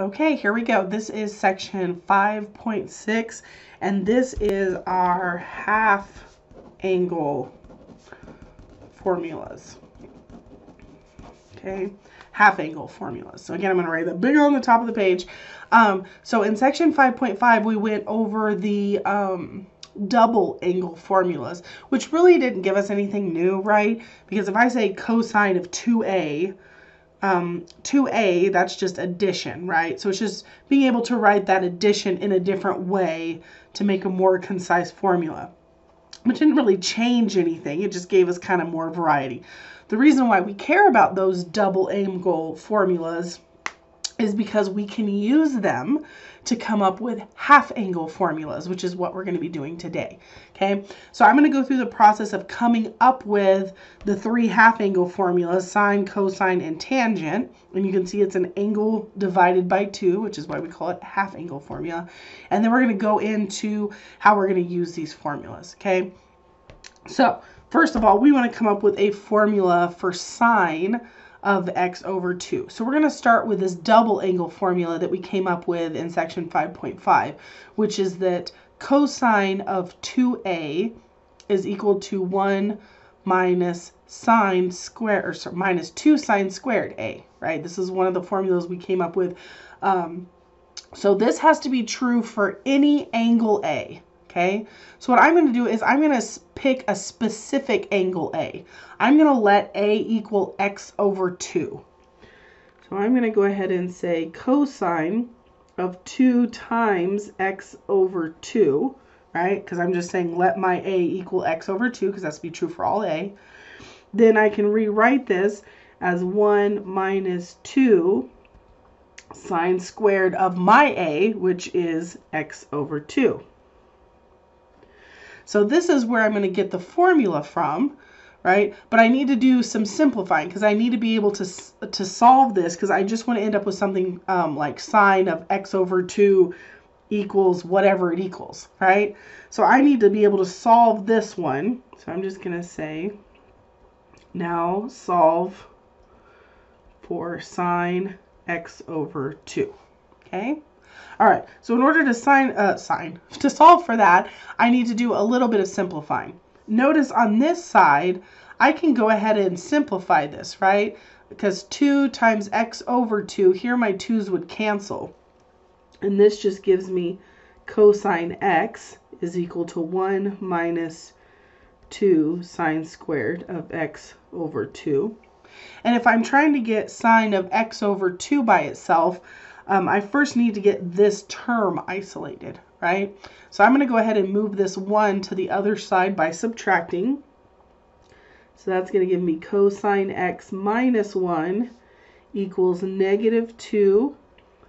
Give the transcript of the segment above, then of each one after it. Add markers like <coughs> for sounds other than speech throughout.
Okay, here we go. This is section 5.6, and this is our half angle formulas. Okay, half angle formulas. So again, I'm going to write that bigger on the top of the page. Um, so in section 5.5, we went over the um, double angle formulas, which really didn't give us anything new, right? Because if I say cosine of 2a, um, 2a, that's just addition, right? So it's just being able to write that addition in a different way to make a more concise formula. Which didn't really change anything, it just gave us kind of more variety. The reason why we care about those double angle formulas is because we can use them to come up with half angle formulas, which is what we're going to be doing today. Okay, so I'm going to go through the process of coming up with the three half angle formulas, sine, cosine, and tangent. And you can see it's an angle divided by two, which is why we call it half angle formula. And then we're going to go into how we're going to use these formulas. Okay, so first of all, we want to come up with a formula for sine of x over 2. So we're going to start with this double angle formula that we came up with in section 5.5, which is that cosine of 2a is equal to 1 minus sine squared, or sorry, minus 2 sine squared a, right? This is one of the formulas we came up with. Um, so this has to be true for any angle a, okay? So what I'm going to do is I'm going to pick a specific angle A. I'm going to let A equal x over 2. So I'm going to go ahead and say cosine of 2 times x over 2, right? Because I'm just saying let my A equal x over 2 because that's be true for all A. Then I can rewrite this as 1 minus 2 sine squared of my A, which is x over 2. So this is where I'm going to get the formula from, right? But I need to do some simplifying because I need to be able to, to solve this because I just want to end up with something um, like sine of x over 2 equals whatever it equals, right? So I need to be able to solve this one. So I'm just going to say, now solve for sine x over 2, okay? All right, so in order to sign, uh, sign, <laughs> to solve for that, I need to do a little bit of simplifying. Notice on this side, I can go ahead and simplify this, right? Because 2 times x over 2, here my 2's would cancel. And this just gives me cosine x is equal to 1 minus 2 sine squared of x over 2. And if I'm trying to get sine of x over 2 by itself, um, I first need to get this term isolated, right? So I'm going to go ahead and move this 1 to the other side by subtracting. So that's going to give me cosine x minus 1 equals negative 2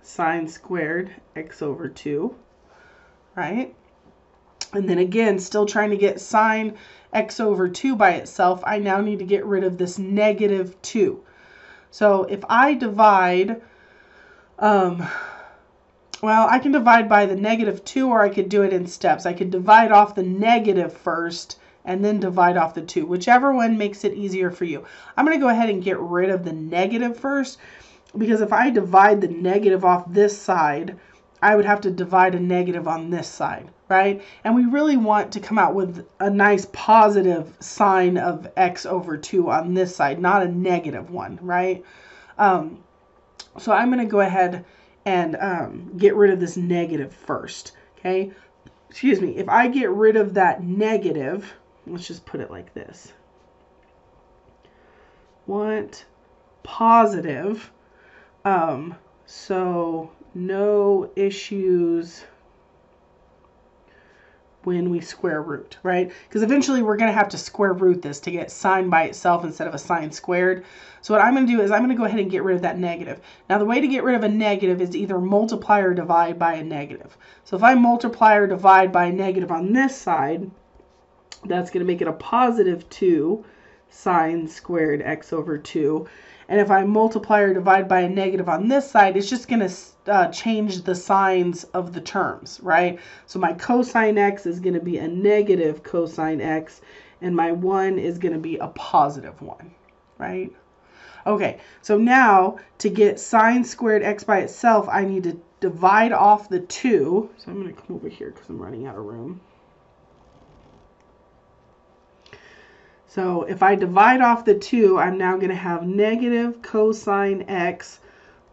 sine squared x over 2, right? And then again, still trying to get sine x over 2 by itself, I now need to get rid of this negative 2. So if I divide um, well, I can divide by the negative 2 or I could do it in steps. I could divide off the negative first and then divide off the 2, whichever one makes it easier for you. I'm going to go ahead and get rid of the negative first because if I divide the negative off this side, I would have to divide a negative on this side, right? And we really want to come out with a nice positive sine of x over 2 on this side, not a negative one, right? Um, so I'm going to go ahead and um, get rid of this negative first. Okay. Excuse me. If I get rid of that negative, let's just put it like this. Want positive. Um, so no issues when we square root, right? Because eventually we're going to have to square root this to get sine by itself instead of a sine squared. So what I'm going to do is I'm going to go ahead and get rid of that negative. Now the way to get rid of a negative is either multiply or divide by a negative. So if I multiply or divide by a negative on this side, that's going to make it a positive 2 sine squared x over 2. And if I multiply or divide by a negative on this side, it's just going to uh, change the signs of the terms, right? So my cosine x is going to be a negative cosine x, and my 1 is going to be a positive 1, right? Okay, so now to get sine squared x by itself, I need to divide off the 2. So I'm going to come over here because I'm running out of room. So if I divide off the 2, I'm now going to have negative cosine x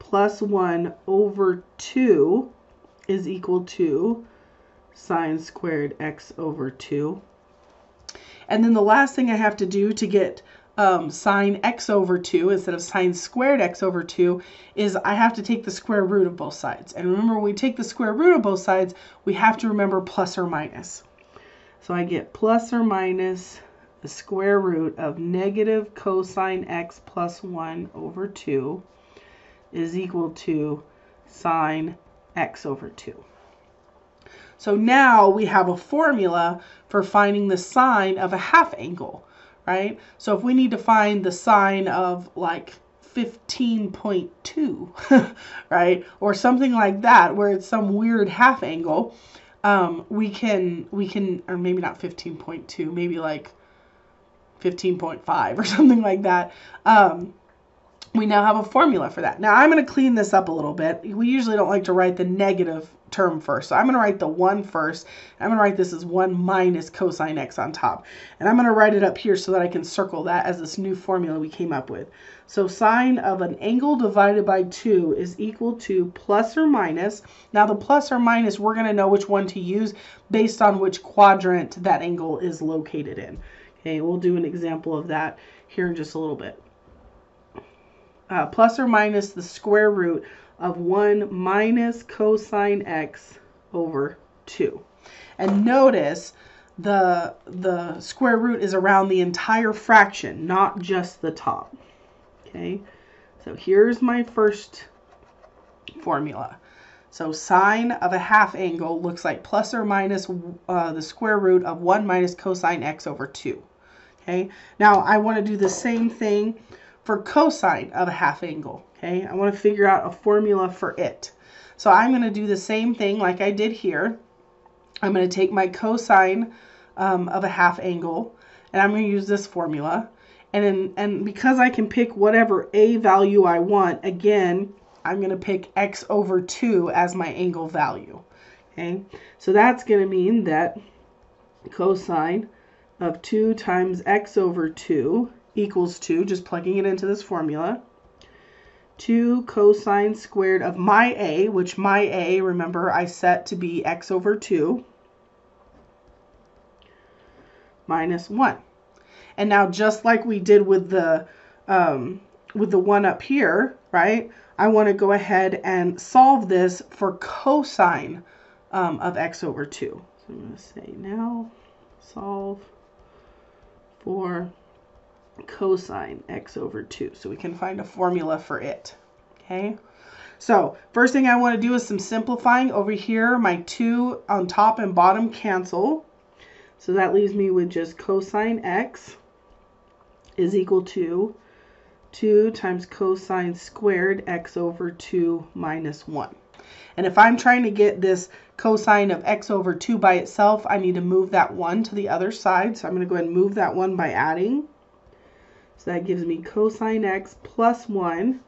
plus 1 over 2 is equal to sine squared x over 2. And then the last thing I have to do to get um, sine x over 2 instead of sine squared x over 2 is I have to take the square root of both sides. And remember, when we take the square root of both sides, we have to remember plus or minus. So I get plus or minus the square root of negative cosine x plus 1 over 2 is equal to sine x over 2. So now we have a formula for finding the sine of a half angle, right? So if we need to find the sine of like 15.2, <laughs> right? Or something like that, where it's some weird half angle, um, we can, we can, or maybe not 15.2, maybe like 15.5 or <laughs> something like that. Um, we now have a formula for that. Now I'm going to clean this up a little bit. We usually don't like to write the negative term first. So I'm going to write the 1 first. I'm going to write this as 1 minus cosine x on top. And I'm going to write it up here so that I can circle that as this new formula we came up with. So sine of an angle divided by 2 is equal to plus or minus. Now the plus or minus, we're going to know which one to use based on which quadrant that angle is located in. Okay, we'll do an example of that here in just a little bit. Uh, plus or minus the square root of 1 minus cosine x over 2. And notice the, the square root is around the entire fraction, not just the top. Okay, so here's my first formula. So sine of a half angle looks like plus or minus uh, the square root of 1 minus cosine x over 2. Okay, now I want to do the same thing for cosine of a half angle. Okay, I want to figure out a formula for it. So I'm going to do the same thing like I did here. I'm going to take my cosine um, of a half angle and I'm going to use this formula. And, in, and because I can pick whatever a value I want, again, I'm going to pick x over 2 as my angle value. Okay, so that's going to mean that cosine of 2 times x over 2 equals 2, just plugging it into this formula, 2 cosine squared of my a, which my a, remember, I set to be x over 2, minus 1. And now just like we did with the, um, with the one up here, right, I want to go ahead and solve this for cosine um, of x over 2. So I'm going to say now solve for cosine x over 2. So we can find a formula for it. Okay. So first thing I want to do is some simplifying. Over here, my 2 on top and bottom cancel. So that leaves me with just cosine x is equal to 2 times cosine squared x over 2 minus 1. And if I'm trying to get this cosine of x over 2 by itself, I need to move that 1 to the other side. So I'm going to go ahead and move that 1 by adding. So that gives me cosine x plus 1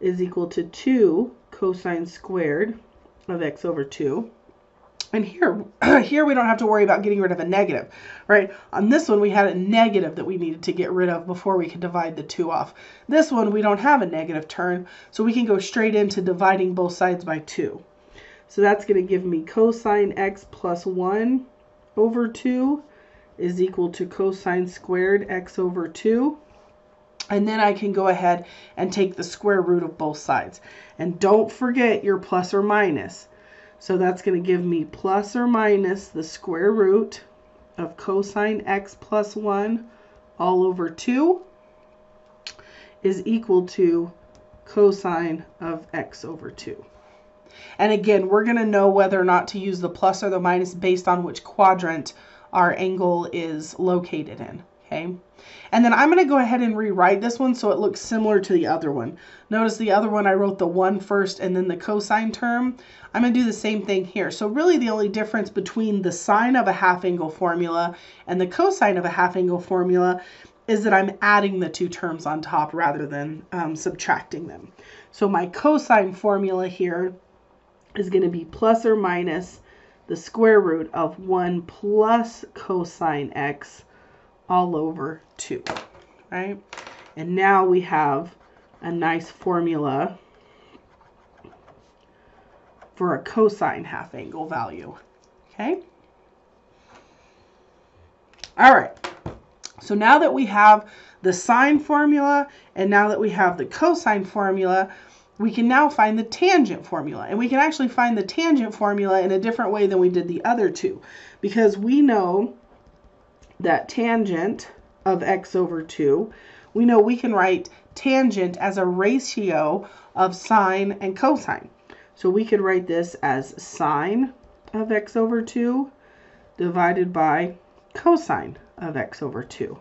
is equal to 2 cosine squared of x over 2. And here, <clears throat> here we don't have to worry about getting rid of a negative, right? On this one, we had a negative that we needed to get rid of before we could divide the 2 off. This one, we don't have a negative term, so we can go straight into dividing both sides by 2. So that's going to give me cosine x plus 1 over 2 is equal to cosine squared x over 2. And then I can go ahead and take the square root of both sides. And don't forget your plus or minus. So that's going to give me plus or minus the square root of cosine x plus 1 all over 2 is equal to cosine of x over 2. And again, we're going to know whether or not to use the plus or the minus based on which quadrant our angle is located in. Okay. And then I'm going to go ahead and rewrite this one so it looks similar to the other one. Notice the other one I wrote the 1 first and then the cosine term. I'm going to do the same thing here. So really the only difference between the sine of a half angle formula and the cosine of a half angle formula is that I'm adding the two terms on top rather than um, subtracting them. So my cosine formula here is going to be plus or minus the square root of 1 plus cosine x all over 2, right? And now we have a nice formula for a cosine half angle value, okay? All right, so now that we have the sine formula and now that we have the cosine formula, we can now find the tangent formula. And we can actually find the tangent formula in a different way than we did the other two because we know that tangent of x over 2, we know we can write tangent as a ratio of sine and cosine. So we could write this as sine of x over 2 divided by cosine of x over 2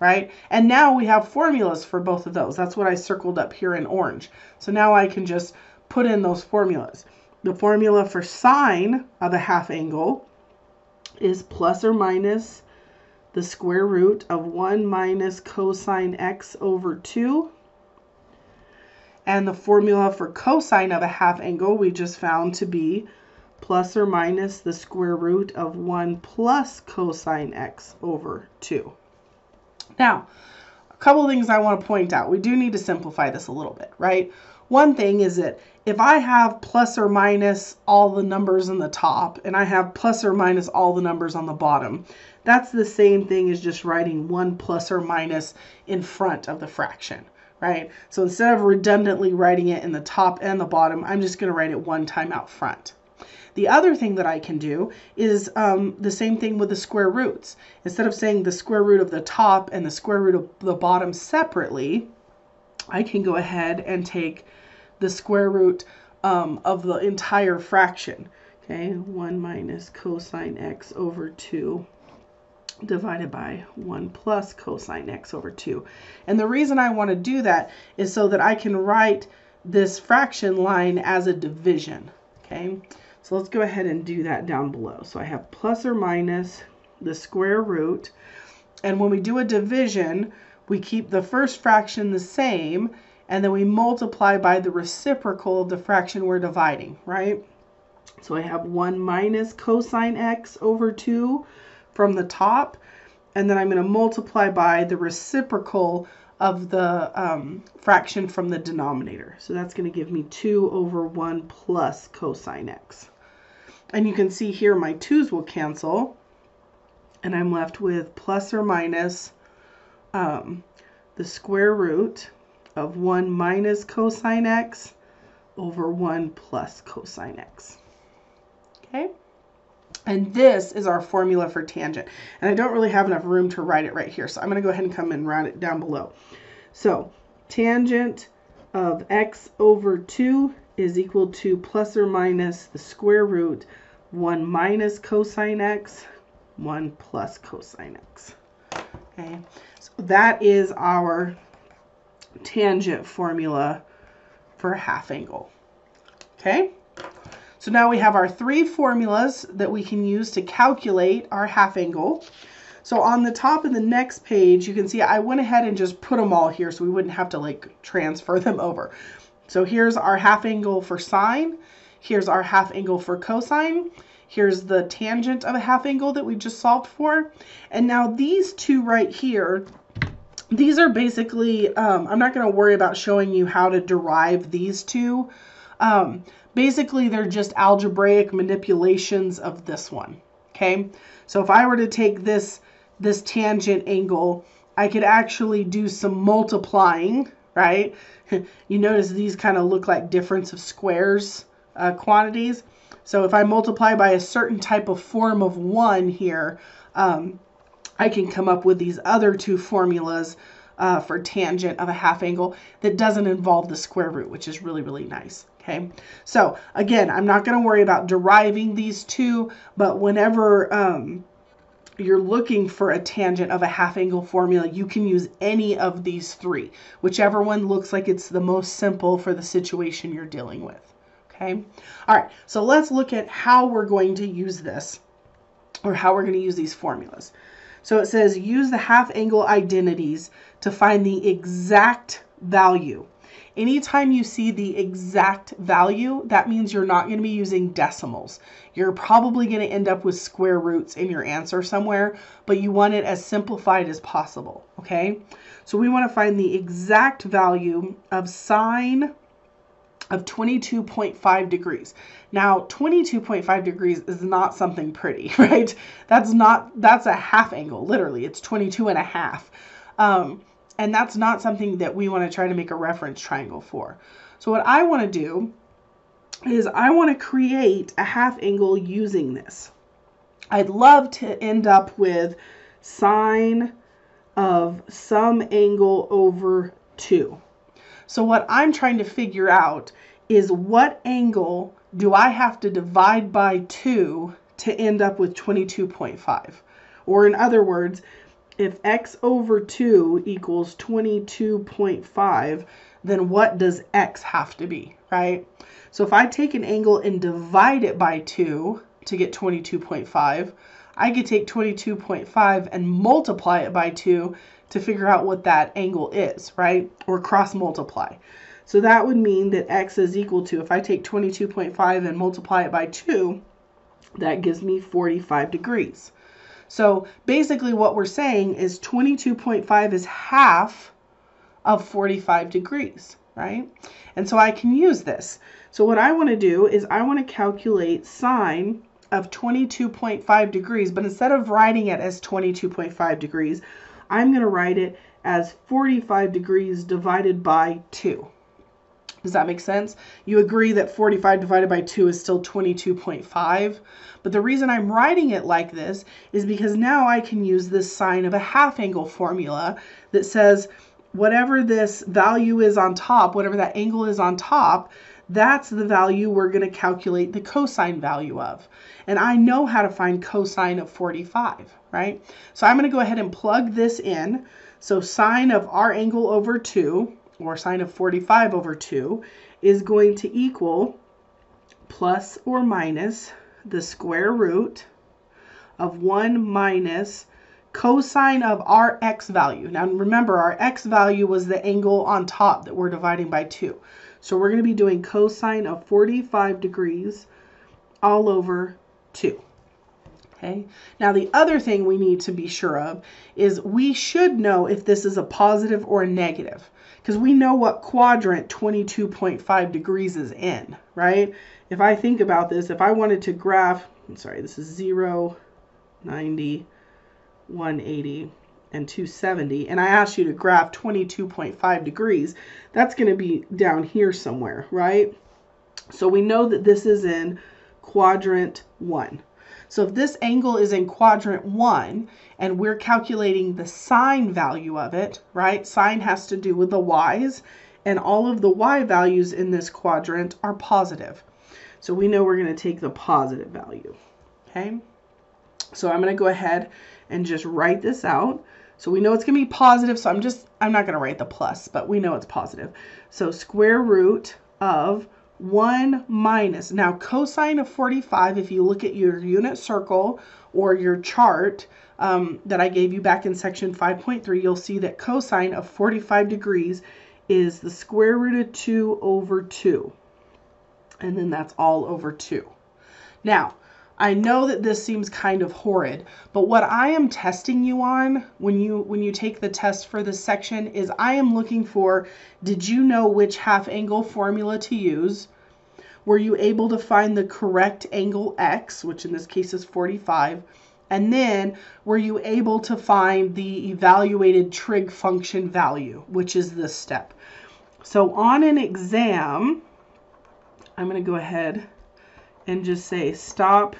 right? And now we have formulas for both of those. That's what I circled up here in orange. So now I can just put in those formulas. The formula for sine of a half angle is plus or minus the square root of 1 minus cosine x over 2. And the formula for cosine of a half angle we just found to be plus or minus the square root of 1 plus cosine x over 2. Now, a couple things I want to point out. We do need to simplify this a little bit, right? One thing is that if I have plus or minus all the numbers in the top and I have plus or minus all the numbers on the bottom, that's the same thing as just writing one plus or minus in front of the fraction, right? So instead of redundantly writing it in the top and the bottom, I'm just going to write it one time out front. The other thing that I can do is um, the same thing with the square roots. Instead of saying the square root of the top and the square root of the bottom separately, I can go ahead and take the square root um, of the entire fraction. Okay, 1 minus cosine x over 2 divided by 1 plus cosine x over 2. And the reason I want to do that is so that I can write this fraction line as a division. Okay, so let's go ahead and do that down below. So I have plus or minus the square root. And when we do a division, we keep the first fraction the same, and then we multiply by the reciprocal of the fraction we're dividing, right? So I have 1 minus cosine x over 2 from the top, and then I'm going to multiply by the reciprocal of the um, fraction from the denominator. So that's going to give me 2 over 1 plus cosine x. And you can see here my 2's will cancel. And I'm left with plus or minus um, the square root of 1 minus cosine x over 1 plus cosine x. Okay? And this is our formula for tangent. And I don't really have enough room to write it right here. So I'm going to go ahead and come and write it down below. So tangent of x over 2 is equal to plus or minus the square root 1 minus cosine x, 1 plus cosine x. Okay, so that is our tangent formula for half angle. Okay, so now we have our three formulas that we can use to calculate our half angle. So on the top of the next page, you can see I went ahead and just put them all here so we wouldn't have to like transfer <laughs> them over. So here's our half angle for sine. Here's our half angle for cosine. Here's the tangent of a half angle that we just solved for. And now these two right here, these are basically, um, I'm not going to worry about showing you how to derive these two. Um, basically, they're just algebraic manipulations of this one. Okay, so if I were to take this, this tangent angle, I could actually do some multiplying, right? <laughs> you notice these kind of look like difference of squares uh, quantities. So if I multiply by a certain type of form of 1 here, um, I can come up with these other two formulas uh, for tangent of a half angle that doesn't involve the square root, which is really, really nice. Okay, so again, I'm not going to worry about deriving these two, but whenever um, you're looking for a tangent of a half angle formula, you can use any of these three, whichever one looks like it's the most simple for the situation you're dealing with. Okay, all right, so let's look at how we're going to use this or how we're going to use these formulas. So it says use the half angle identities to find the exact value. Anytime you see the exact value, that means you're not going to be using decimals. You're probably going to end up with square roots in your answer somewhere, but you want it as simplified as possible, okay? So we want to find the exact value of sine of 22.5 degrees. Now, 22.5 degrees is not something pretty, <laughs> right? That's not, that's a half angle, literally. It's 22 and a half. Um, and that's not something that we want to try to make a reference triangle for. So what I want to do is I want to create a half angle using this. I'd love to end up with sine of some angle over 2. So what I'm trying to figure out is what angle do I have to divide by 2 to end up with 22.5? Or in other words, if x over 2 equals 22.5, then what does x have to be, right? So if I take an angle and divide it by 2 to get 22.5, I could take 22.5 and multiply it by 2 to figure out what that angle is, right? Or cross multiply. So that would mean that x is equal to, if I take 22.5 and multiply it by 2, that gives me 45 degrees. So basically what we're saying is 22.5 is half of 45 degrees, right? And so I can use this. So what I want to do is I want to calculate sine of 22.5 degrees, but instead of writing it as 22.5 degrees, I'm going to write it as 45 degrees divided by 2. Does that make sense? You agree that 45 divided by 2 is still 22.5. But the reason I'm writing it like this is because now I can use this sine of a half angle formula that says whatever this value is on top, whatever that angle is on top, that's the value we're going to calculate the cosine value of. And I know how to find cosine of 45, right? So I'm going to go ahead and plug this in. So sine of our angle over 2 or sine of 45 over 2 is going to equal plus or minus the square root of 1 minus cosine of our x value. Now remember our x value was the angle on top that we're dividing by 2. So we're going to be doing cosine of 45 degrees all over 2. Okay. Now the other thing we need to be sure of is we should know if this is a positive or a negative because we know what quadrant 22.5 degrees is in, right? If I think about this, if I wanted to graph, I'm sorry, this is 0, 90, 180, and 270, and I asked you to graph 22.5 degrees, that's going to be down here somewhere, right? So we know that this is in quadrant 1. So if this angle is in quadrant one and we're calculating the sine value of it, right? Sine has to do with the y's and all of the y values in this quadrant are positive. So we know we're going to take the positive value, okay? So I'm going to go ahead and just write this out. So we know it's going to be positive, so I'm just, I'm not going to write the plus, but we know it's positive. So square root of 1 minus. Now cosine of 45, if you look at your unit circle or your chart um, that I gave you back in section 5.3, you'll see that cosine of 45 degrees is the square root of 2 over 2. And then that's all over 2. Now, I know that this seems kind of horrid, but what I am testing you on when you when you take the test for this section is I am looking for did you know which half angle formula to use? Were you able to find the correct angle x, which in this case is 45? And then were you able to find the evaluated trig function value, which is this step? So on an exam, I'm going to go ahead and just say stop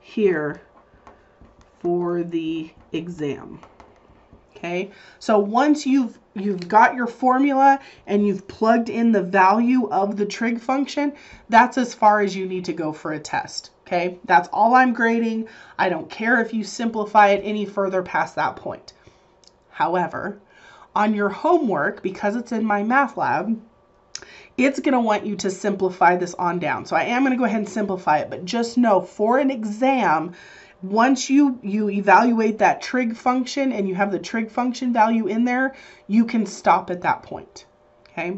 here for the exam. Okay, so once you've you've got your formula and you've plugged in the value of the trig function, that's as far as you need to go for a test. Okay, that's all I'm grading. I don't care if you simplify it any further past that point. However, on your homework, because it's in MyMathLab, it's going to want you to simplify this on down. So I am going to go ahead and simplify it, but just know for an exam, once you you evaluate that trig function and you have the trig function value in there, you can stop at that point. Okay.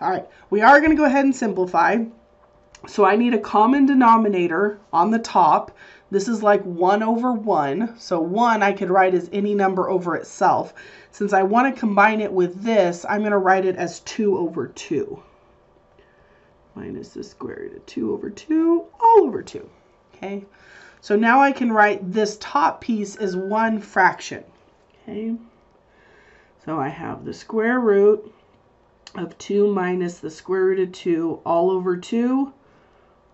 All right. We are going to go ahead and simplify. So I need a common denominator on the top. This is like 1 over 1. So 1 I could write as any number over itself. Since I want to combine it with this, I'm going to write it as 2 over 2. Minus the square root of 2 over 2, all over 2. Okay. So now I can write this top piece as one fraction. Okay. So I have the square root of 2 minus the square root of 2 all over 2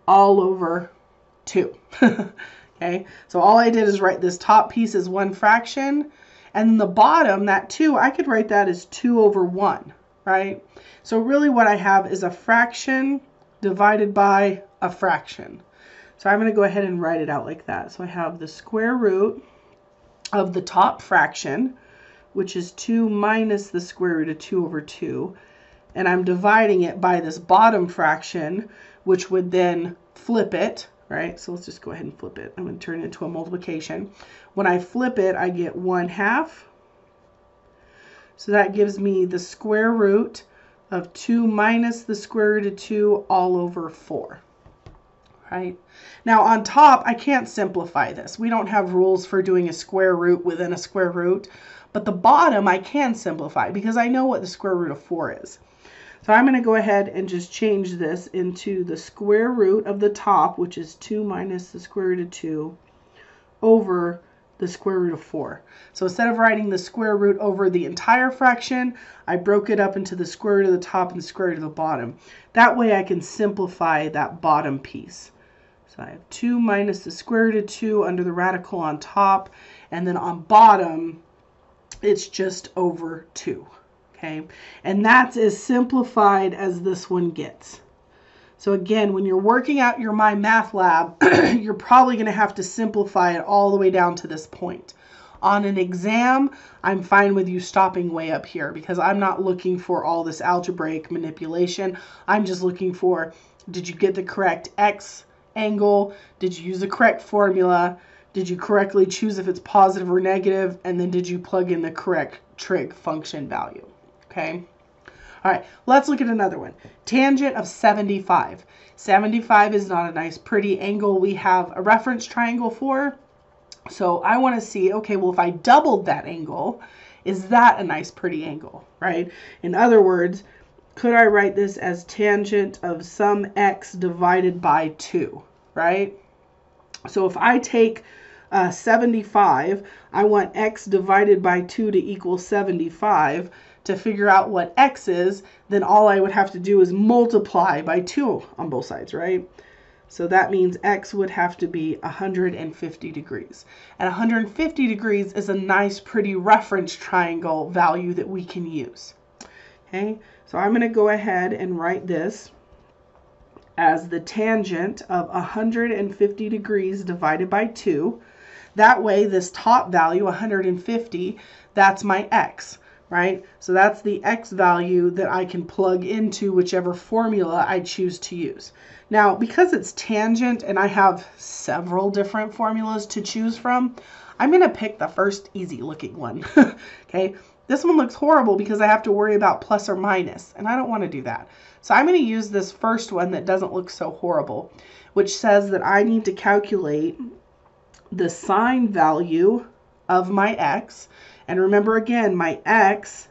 all over 2. <laughs> okay, so all I did is write this top piece as one fraction, and the bottom, that 2, I could write that as 2 over 1, right? So really what I have is a fraction divided by a fraction. So I'm going to go ahead and write it out like that. So I have the square root of the top fraction, which is 2 minus the square root of 2 over 2, and I'm dividing it by this bottom fraction, which would then flip it, right? So let's just go ahead and flip it. I'm going to turn it into a multiplication. When I flip it, I get 1 half. So that gives me the square root of 2 minus the square root of 2 all over 4. Right? Now on top, I can't simplify this. We don't have rules for doing a square root within a square root. But the bottom I can simplify because I know what the square root of 4 is. So I'm going to go ahead and just change this into the square root of the top, which is 2 minus the square root of 2, over the square root of 4. So instead of writing the square root over the entire fraction, I broke it up into the square root of the top and the square root of the bottom. That way I can simplify that bottom piece. So I have 2 minus the square root of 2 under the radical on top, and then on bottom, it's just over 2 okay? And that's as simplified as this one gets. So again, when you're working out your MyMathLab, <clears throat> you're probably going to have to simplify it all the way down to this point. On an exam, I'm fine with you stopping way up here because I'm not looking for all this algebraic manipulation. I'm just looking for, did you get the correct x angle? Did you use the correct formula? Did you correctly choose if it's positive or negative? And then did you plug in the correct trig function value? okay? All right, let's look at another one. Tangent of 75. 75 is not a nice pretty angle we have a reference triangle for. So I want to see, okay, well, if I doubled that angle, is that a nice pretty angle, right? In other words, could I write this as tangent of some x divided by 2, right? So if I take uh, 75, I want x divided by 2 to equal 75 to figure out what x is, then all I would have to do is multiply by 2 on both sides, right? So that means x would have to be 150 degrees. And 150 degrees is a nice, pretty reference triangle value that we can use. Okay, so I'm going to go ahead and write this as the tangent of 150 degrees divided by 2. That way, this top value, 150, that's my x right? So that's the x value that I can plug into whichever formula I choose to use. Now, because it's tangent and I have several different formulas to choose from, I'm going to pick the first easy looking one. <laughs> okay, this one looks horrible because I have to worry about plus or minus, and I don't want to do that. So I'm going to use this first one that doesn't look so horrible, which says that I need to calculate the sine value of my x and remember again, my x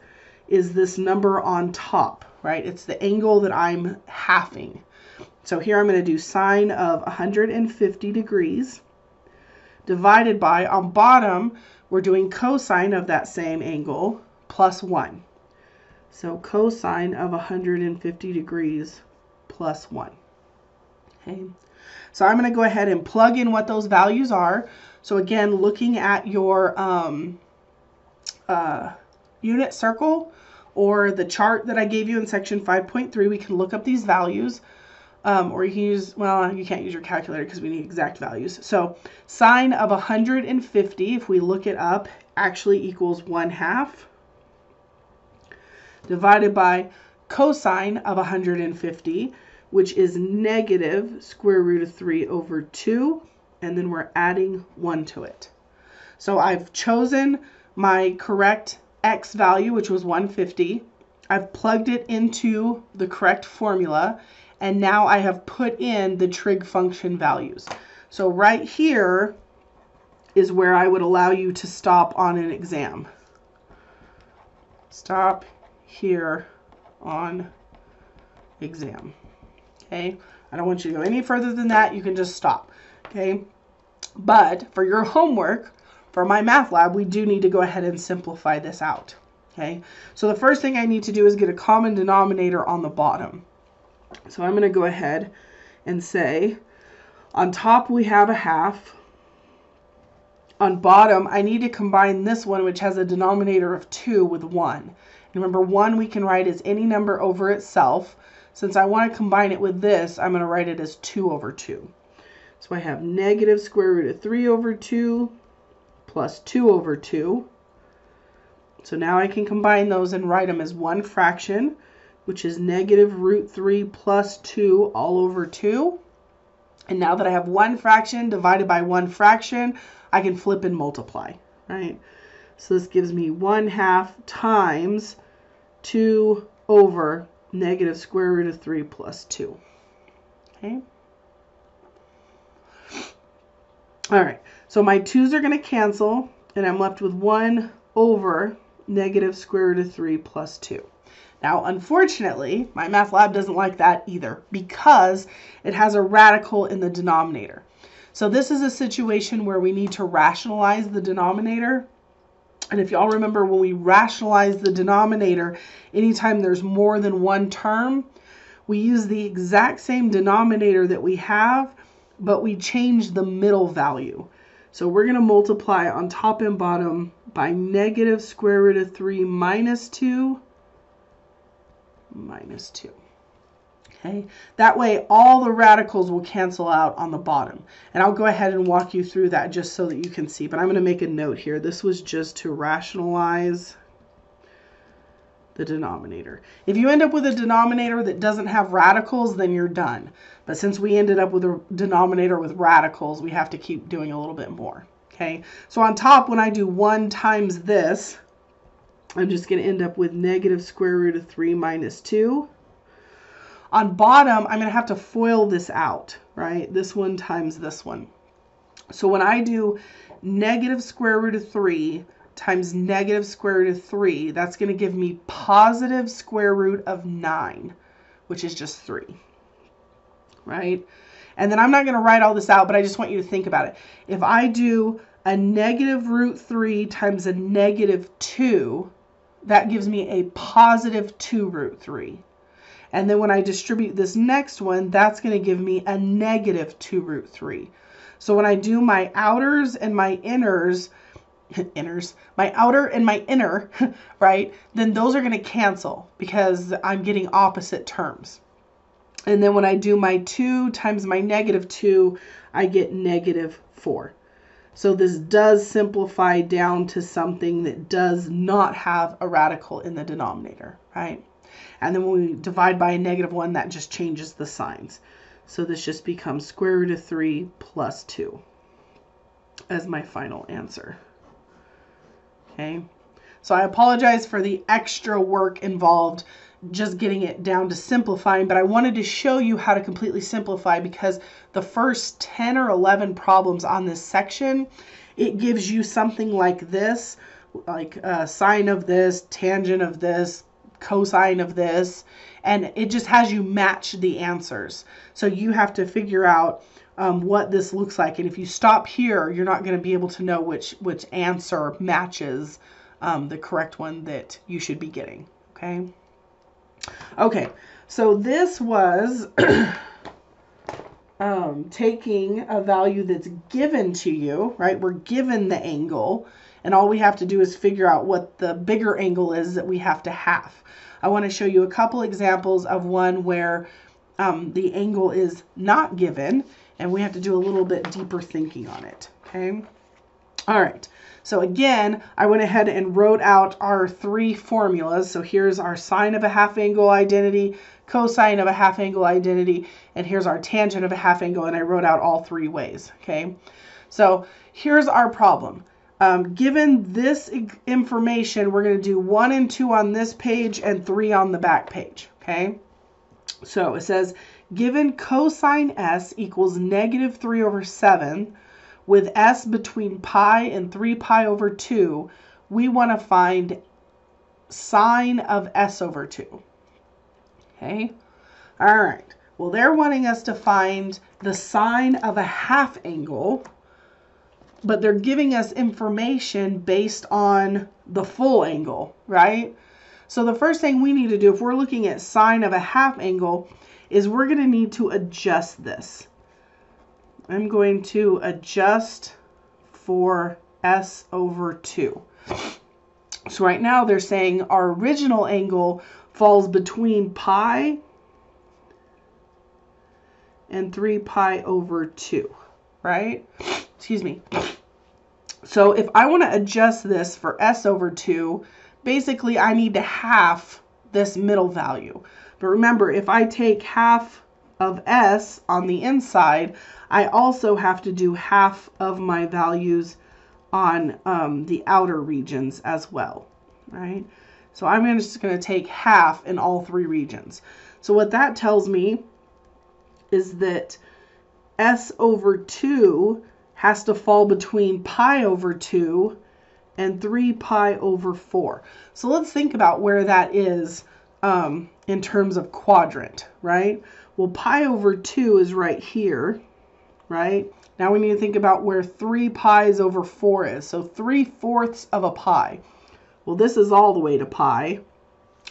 is this number on top, right? It's the angle that I'm halving. So here I'm going to do sine of 150 degrees divided by, on bottom, we're doing cosine of that same angle plus 1. So cosine of 150 degrees plus 1. Okay. So I'm going to go ahead and plug in what those values are. So again, looking at your um, uh, unit circle or the chart that I gave you in section 5.3, we can look up these values. Um, or you can use, well, you can't use your calculator because we need exact values. So sine of 150, if we look it up, actually equals 1 half divided by cosine of 150, which is negative square root of 3 over 2. and then we're adding 1 to it. So I've chosen my correct x value, which was 150. I've plugged it into the correct formula, and now I have put in the trig function values. So right here is where I would allow you to stop on an exam. Stop here on exam. Okay, I don't want you to go any further than that. You can just stop. Okay, but for your homework, for MyMathLab, we do need to go ahead and simplify this out. Okay, so the first thing I need to do is get a common denominator on the bottom. So I'm going to go ahead and say on top we have a half. On bottom, I need to combine this one, which has a denominator of 2 with 1. Remember, 1 we can write as any number over itself. Since I want to combine it with this, I'm going to write it as 2 over 2. So I have negative square root of 3 over 2 plus 2 over 2. So now I can combine those and write them as one fraction, which is negative root 3 plus 2 all over 2. And now that I have one fraction divided by one fraction, I can flip and multiply, right? So this gives me 1 half times 2 over negative square root of 3 plus 2. Okay. All right, so my 2's are going to cancel, and I'm left with 1 over negative square root of 3 plus 2. Now, unfortunately, MyMathLab doesn't like that either because it has a radical in the denominator. So this is a situation where we need to rationalize the denominator and if y'all remember when we rationalize the denominator, anytime there's more than one term, we use the exact same denominator that we have, but we change the middle value. So we're going to multiply on top and bottom by negative square root of 3 minus 2 minus 2. Okay, that way all the radicals will cancel out on the bottom. And I'll go ahead and walk you through that just so that you can see. But I'm going to make a note here. This was just to rationalize the denominator. If you end up with a denominator that doesn't have radicals, then you're done. But since we ended up with a denominator with radicals, we have to keep doing a little bit more. Okay, so on top, when I do 1 times this, I'm just going to end up with negative square root of 3 minus 2 on bottom, I'm going to have to FOIL this out, right? This one times this one. So when I do negative square root of 3 times negative square root of 3, that's going to give me positive square root of 9, which is just 3, right? And then I'm not going to write all this out, but I just want you to think about it. If I do a negative root 3 times a negative 2, that gives me a positive 2 root 3. And then when I distribute this next one, that's going to give me a negative 2 root 3. So when I do my outers and my inners, <laughs> inners, my outer and my inner, <laughs> right, then those are going to cancel because I'm getting opposite terms. And then when I do my 2 times my negative 2, I get negative 4. So this does simplify down to something that does not have a radical in the denominator, right? And then when we divide by a negative 1, that just changes the signs. So this just becomes square root of 3 plus 2 as my final answer. Okay, so I apologize for the extra work involved just getting it down to simplifying, but I wanted to show you how to completely simplify because the first 10 or 11 problems on this section, it gives you something like this, like a sine of this, tangent of this, cosine of this, and it just has you match the answers. So you have to figure out um, what this looks like. And if you stop here, you're not going to be able to know which, which answer matches um, the correct one that you should be getting. Okay. Okay. So this was <coughs> um, taking a value that's given to you, right? We're given the angle and all we have to do is figure out what the bigger angle is that we have to have. I want to show you a couple examples of one where um, the angle is not given and we have to do a little bit deeper thinking on it. Okay. All right. So again, I went ahead and wrote out our three formulas. So here's our sine of a half angle identity, cosine of a half angle identity, and here's our tangent of a half angle, and I wrote out all three ways, okay? So here's our problem. Um, given this information, we're going to do 1 and 2 on this page and 3 on the back page, okay? So it says, given cosine s equals negative 3 over 7, with s between pi and 3 pi over 2, we want to find sine of s over 2. Okay? All right. Well, they're wanting us to find the sine of a half angle but they're giving us information based on the full angle, right? So the first thing we need to do if we're looking at sine of a half angle is we're going to need to adjust this. I'm going to adjust for s over 2. So right now they're saying our original angle falls between pi and 3 pi over 2, right? excuse me. So if I want to adjust this for s over 2, basically I need to half this middle value. But remember, if I take half of s on the inside, I also have to do half of my values on um, the outer regions as well, right? So I'm just going to take half in all three regions. So what that tells me is that s over 2 has to fall between pi over 2 and 3 pi over 4. So let's think about where that is um, in terms of quadrant, right? Well, pi over 2 is right here, right? Now we need to think about where 3 pi's over 4 is. So 3 fourths of a pi. Well, this is all the way to pi,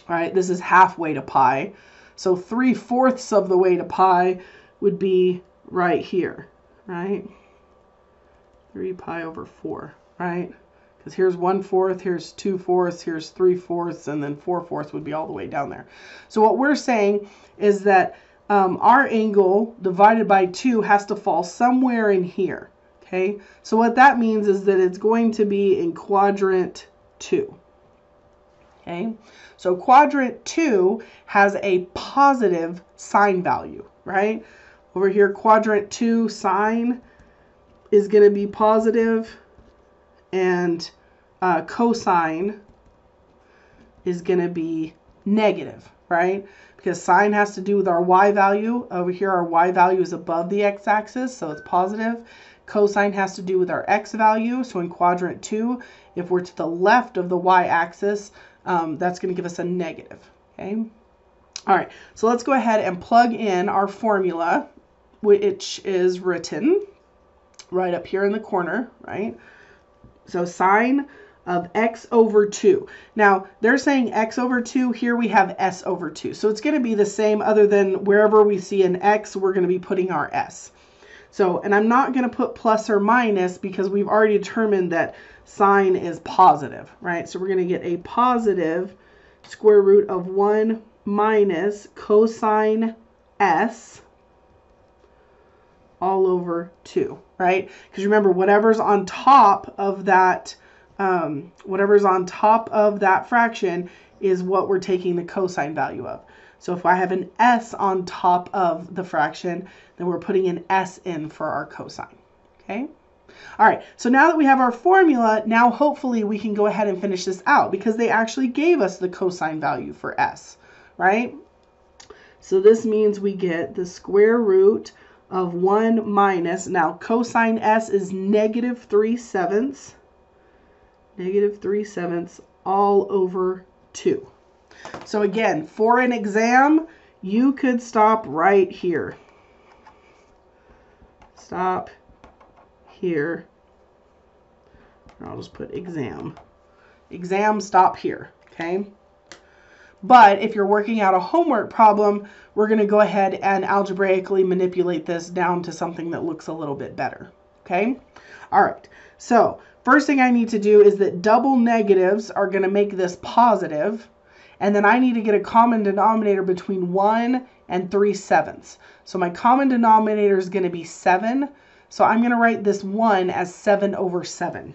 right? This is halfway to pi. So 3 fourths of the way to pi would be right here, right? 3 pi over 4, right? Because here's 1 fourth, here's 2 fourths, here's 3 fourths, and then 4 fourths would be all the way down there. So what we're saying is that um, our angle divided by 2 has to fall somewhere in here, okay? So what that means is that it's going to be in quadrant 2, okay? So quadrant 2 has a positive sine value, right? Over here, quadrant 2 sine is going to be positive and uh, cosine is going to be negative, right? Because sine has to do with our y value. Over here, our y value is above the x-axis, so it's positive. Cosine has to do with our x value. So in quadrant 2, if we're to the left of the y-axis, um, that's going to give us a negative, okay? All right, so let's go ahead and plug in our formula, which is written right up here in the corner, right? So sine of x over 2. Now, they're saying x over 2. Here we have s over 2. So it's going to be the same other than wherever we see an x, we're going to be putting our s. So, and I'm not going to put plus or minus because we've already determined that sine is positive, right? So we're going to get a positive square root of 1 minus cosine s all over 2, right? Because remember, whatever's on top of that, um, whatever's on top of that fraction is what we're taking the cosine value of. So if I have an s on top of the fraction, then we're putting an s in for our cosine, okay? All right, so now that we have our formula, now hopefully we can go ahead and finish this out because they actually gave us the cosine value for s, right? So this means we get the square root of 1 minus, now cosine s is negative 3 sevenths, negative 3 sevenths all over 2. So again, for an exam, you could stop right here. Stop here. I'll just put exam. Exam, stop here, okay? But if you're working out a homework problem, we're going to go ahead and algebraically manipulate this down to something that looks a little bit better. Okay? All right. So first thing I need to do is that double negatives are going to make this positive, and then I need to get a common denominator between 1 and 3 sevenths. So my common denominator is going to be 7. So I'm going to write this 1 as 7 over 7.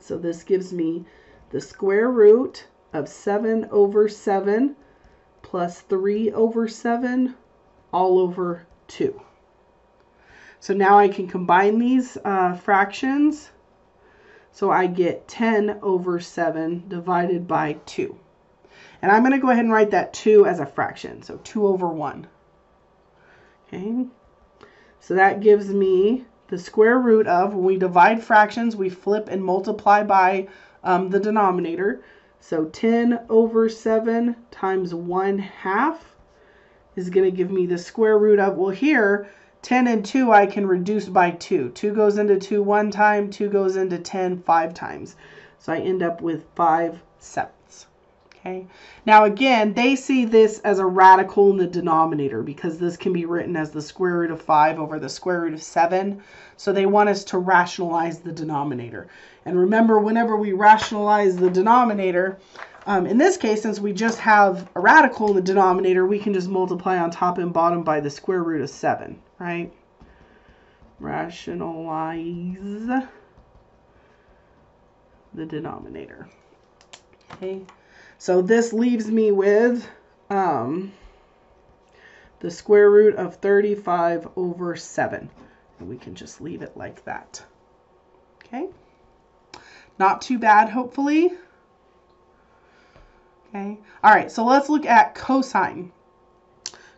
So this gives me the square root of 7 over 7 plus 3 over 7 all over 2. So now I can combine these uh, fractions. So I get 10 over 7 divided by 2. And I'm going to go ahead and write that 2 as a fraction. So 2 over 1. Okay. So that gives me the square root of, when we divide fractions, we flip and multiply by um, the denominator. So 10 over 7 times 1 half is going to give me the square root of, well here, 10 and 2 I can reduce by 2. 2 goes into 2 one time, 2 goes into 10 five times. So I end up with 5 sevenths. Okay. Now again, they see this as a radical in the denominator because this can be written as the square root of 5 over the square root of 7. So they want us to rationalize the denominator. And remember, whenever we rationalize the denominator, um, in this case, since we just have a radical in the denominator, we can just multiply on top and bottom by the square root of 7, right? Rationalize the denominator. Okay, so this leaves me with um, the square root of 35 over 7. And we can just leave it like that. Okay. Not too bad, hopefully. Okay. All right, so let's look at cosine.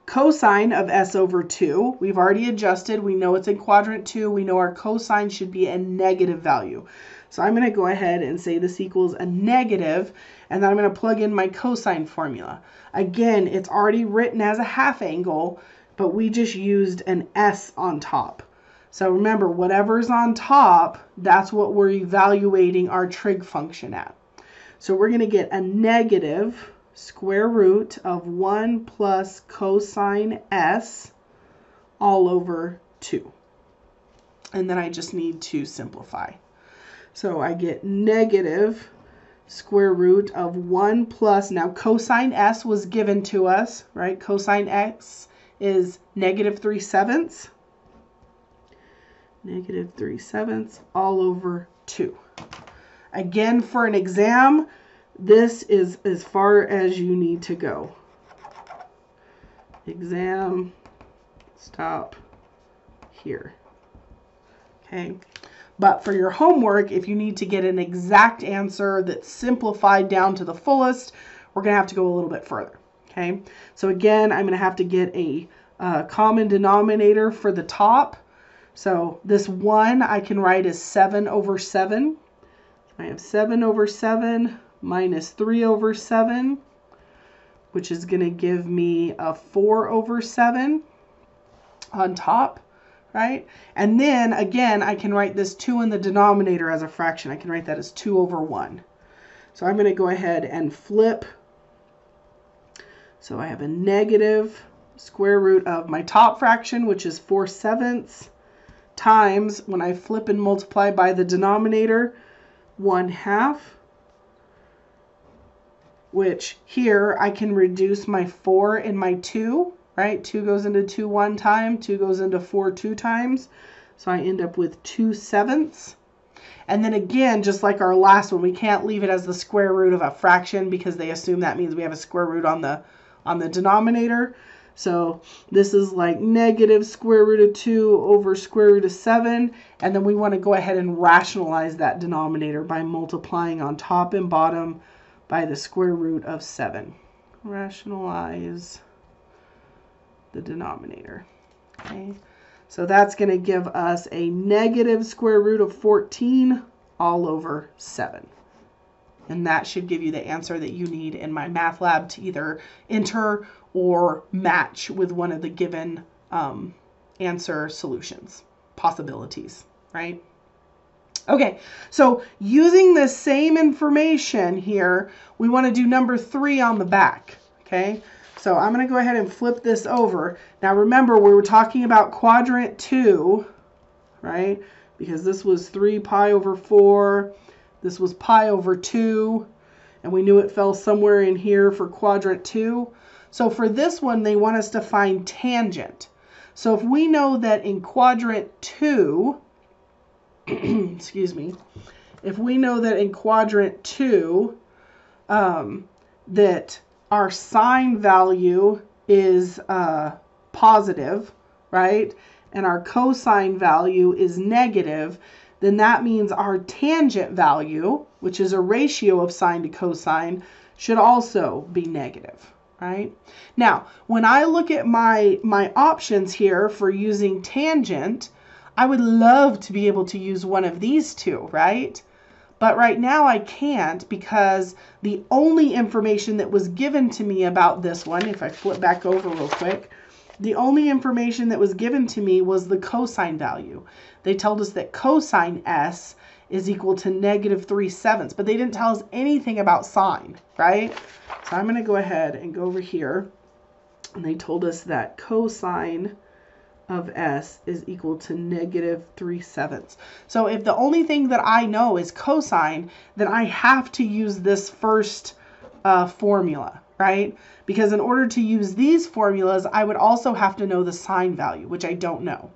Cosine of s over 2, we've already adjusted. We know it's in quadrant 2. We know our cosine should be a negative value. So I'm going to go ahead and say this equals a negative, and then I'm going to plug in my cosine formula. Again, it's already written as a half angle, but we just used an s on top. So remember, whatever's on top, that's what we're evaluating our trig function at. So we're going to get a negative square root of 1 plus cosine s all over 2. And then I just need to simplify. So I get negative square root of 1 plus, now cosine s was given to us, right? Cosine x is negative 3 sevenths negative 3 sevenths all over 2. Again, for an exam, this is as far as you need to go. Exam, stop here. Okay. But for your homework, if you need to get an exact answer that's simplified down to the fullest, we're going to have to go a little bit further. Okay. So again, I'm going to have to get a uh, common denominator for the top so this 1 I can write as 7 over 7. I have 7 over 7 minus 3 over 7, which is going to give me a 4 over 7 on top, right? And then, again, I can write this 2 in the denominator as a fraction. I can write that as 2 over 1. So I'm going to go ahead and flip. So I have a negative square root of my top fraction, which is 4 sevenths, times, when I flip and multiply by the denominator, 1 half, which here I can reduce my 4 and my 2, right? 2 goes into 2 one time, 2 goes into 4 two times. So I end up with 2 sevenths. And then again, just like our last one, we can't leave it as the square root of a fraction because they assume that means we have a square root on the on the denominator. So this is like negative square root of 2 over square root of 7. And then we want to go ahead and rationalize that denominator by multiplying on top and bottom by the square root of 7. Rationalize the denominator. Okay, so that's going to give us a negative square root of 14 all over 7. And that should give you the answer that you need in MyMathLab to either enter or match with one of the given um, answer solutions, possibilities, right? Okay, so using the same information here, we want to do number three on the back, okay? So I'm going to go ahead and flip this over. Now remember, we were talking about quadrant two, right? Because this was 3 pi over 4, this was pi over 2, and we knew it fell somewhere in here for quadrant 2. So for this one, they want us to find tangent. So if we know that in quadrant 2, <clears throat> excuse me, if we know that in quadrant 2, um, that our sine value is uh, positive, right? And our cosine value is negative, then that means our tangent value, which is a ratio of sine to cosine, should also be negative, right? Now, when I look at my, my options here for using tangent, I would love to be able to use one of these two, right? But right now I can't because the only information that was given to me about this one, if I flip back over real quick, the only information that was given to me was the cosine value. They told us that cosine S is equal to negative 3 sevenths, but they didn't tell us anything about sine, right? So I'm going to go ahead and go over here. And they told us that cosine of S is equal to negative 3 sevenths. So if the only thing that I know is cosine, then I have to use this first uh, formula, right? Because in order to use these formulas, I would also have to know the sine value, which I don't know.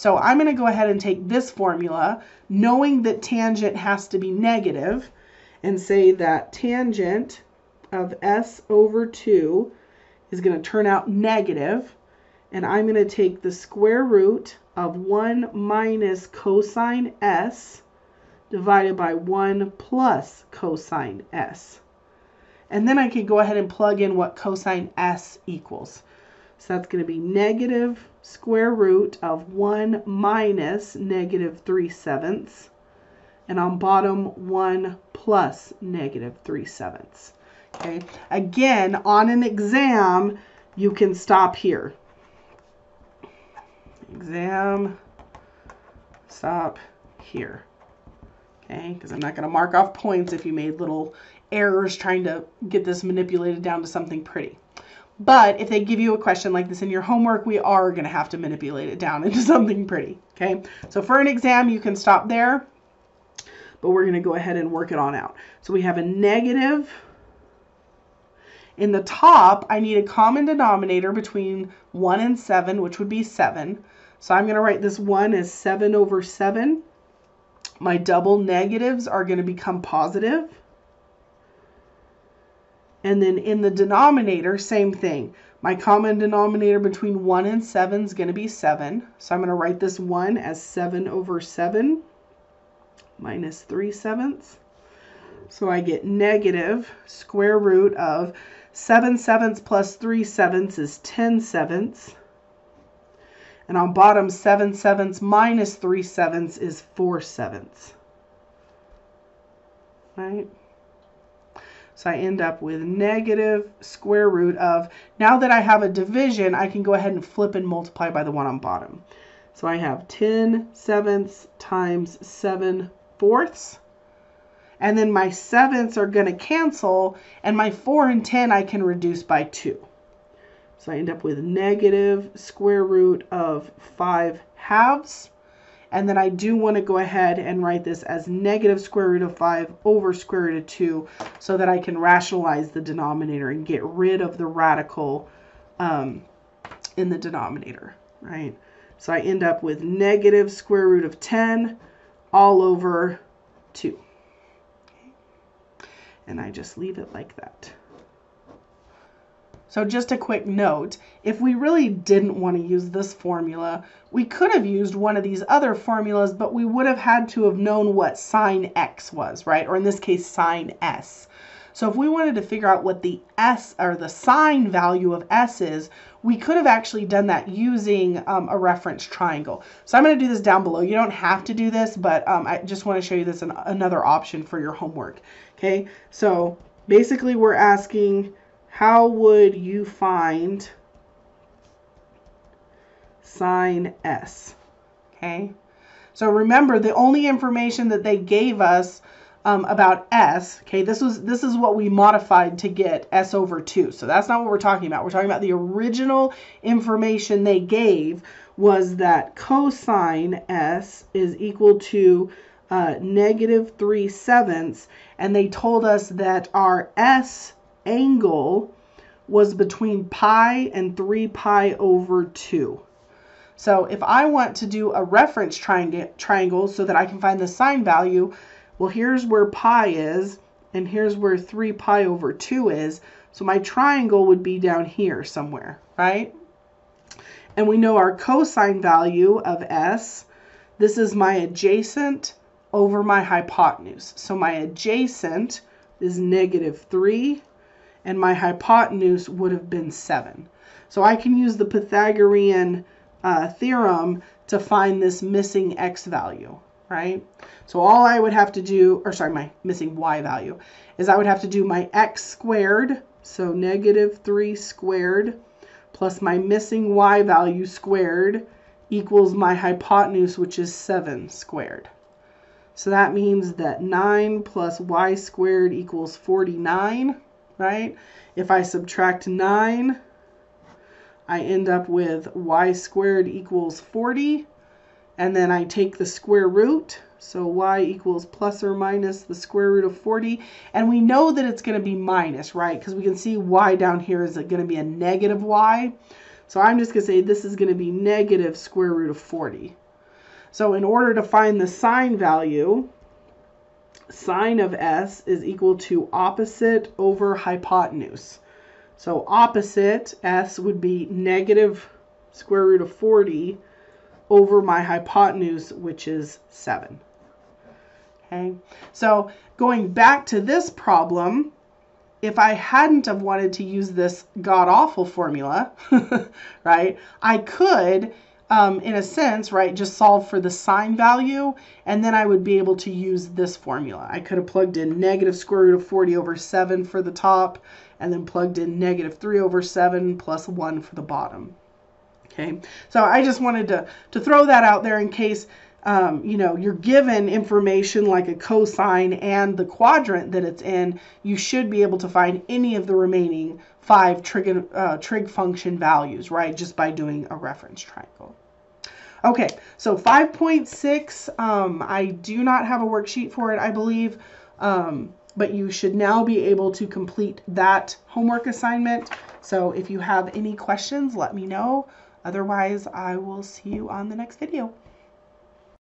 So I'm going to go ahead and take this formula, knowing that tangent has to be negative, and say that tangent of S over 2 is going to turn out negative and I'm going to take the square root of 1 minus cosine s divided by 1 plus cosine s. And then I could go ahead and plug in what cosine s equals. So that's going to be negative square root of 1 minus negative 3 sevenths. And on bottom, 1 plus negative 3 sevenths. Okay. Again, on an exam, you can stop here exam, stop here. Okay, because I'm not going to mark off points if you made little errors trying to get this manipulated down to something pretty. But if they give you a question like this in your homework, we are going to have to manipulate it down <laughs> into something pretty. Okay, so for an exam, you can stop there, but we're going to go ahead and work it on out. So we have a negative. In the top, I need a common denominator between 1 and 7, which would be 7. So I'm going to write this 1 as 7 over 7. My double negatives are going to become positive. And then in the denominator, same thing. My common denominator between 1 and 7 is going to be 7. So I'm going to write this 1 as 7 over 7 minus 3 sevenths. So I get negative square root of 7 sevenths plus 3 sevenths is 10 sevenths. And on bottom, 7 sevenths minus 3 sevenths is 4 sevenths. Right? So I end up with negative square root of, now that I have a division, I can go ahead and flip and multiply by the one on bottom. So I have 10 sevenths times 7 fourths. And then my sevenths are going to cancel, and my 4 and 10 I can reduce by 2. So I end up with negative square root of 5 halves. And then I do want to go ahead and write this as negative square root of 5 over square root of 2 so that I can rationalize the denominator and get rid of the radical um, in the denominator, right? So I end up with negative square root of 10 all over 2. And I just leave it like that. So just a quick note, if we really didn't want to use this formula, we could have used one of these other formulas, but we would have had to have known what sine x was, right? Or in this case, sine s. So if we wanted to figure out what the s or the sine value of s is, we could have actually done that using um, a reference triangle. So I'm going to do this down below. You don't have to do this, but um, I just want to show you this an, another option for your homework. Okay, so basically we're asking how would you find sine S? Okay, so remember the only information that they gave us um, about S, okay, this was this is what we modified to get S over 2. So that's not what we're talking about. We're talking about the original information they gave was that cosine S is equal to uh, negative 3 sevenths, and they told us that our S angle was between pi and 3 pi over 2. So if I want to do a reference triangle, triangle so that I can find the sine value, well, here's where pi is. and here's where 3 pi over 2 is. So my triangle would be down here somewhere, right? And we know our cosine value of s. This is my adjacent over my hypotenuse. So my adjacent is negative 3, and my hypotenuse would have been 7. So I can use the Pythagorean uh, theorem to find this missing x value, right? So all I would have to do, or sorry, my missing y value, is I would have to do my x squared, so negative 3 squared, plus my missing y value squared equals my hypotenuse, which is 7 squared. So that means that 9 plus y squared equals 49, right? If I subtract 9, I end up with y squared equals 40. And then I take the square root. So y equals plus or minus the square root of 40. And we know that it's going to be minus, right? Because we can see y down here is going to be a negative y. So I'm just going to say this is going to be negative square root of 40. So in order to find the sine value, sine of s is equal to opposite over hypotenuse. So opposite s would be negative square root of 40 over my hypotenuse, which is 7. Okay, so going back to this problem, if I hadn't have wanted to use this god-awful formula, <laughs> right, I could um, in a sense, right, just solve for the sine value, and then I would be able to use this formula. I could have plugged in negative square root of 40 over 7 for the top, and then plugged in negative 3 over 7 plus 1 for the bottom. Okay, so I just wanted to, to throw that out there in case, um, you know, you're given information like a cosine and the quadrant that it's in, you should be able to find any of the remaining five trig, uh, trig function values, right, just by doing a reference triangle. Okay, so 5.6, um, I do not have a worksheet for it, I believe, um, but you should now be able to complete that homework assignment. So if you have any questions, let me know. Otherwise, I will see you on the next video.